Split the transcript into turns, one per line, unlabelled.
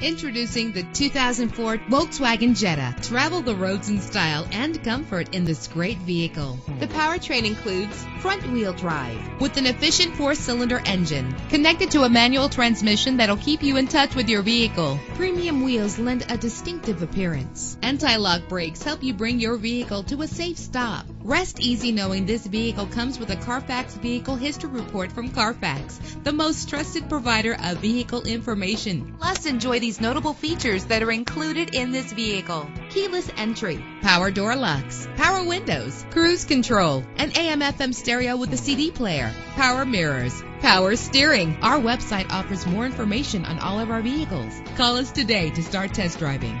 Introducing the 2004 Volkswagen Jetta. Travel the roads in style and comfort in this great vehicle. The powertrain includes front-wheel drive with an efficient four-cylinder engine connected to a manual transmission that'll keep you in touch with your vehicle. Premium wheels lend a distinctive appearance. Anti-lock brakes help you bring your vehicle to a safe stop. Rest easy knowing this vehicle comes with a Carfax Vehicle History Report from Carfax, the most trusted provider of vehicle information. Plus, enjoy these notable features that are included in this vehicle. Keyless entry, power door locks, power windows, cruise control, an AM FM stereo with a CD player, power mirrors, power steering. Our website offers more information on all of our vehicles. Call us today to start test driving.